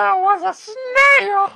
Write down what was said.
That was a snail!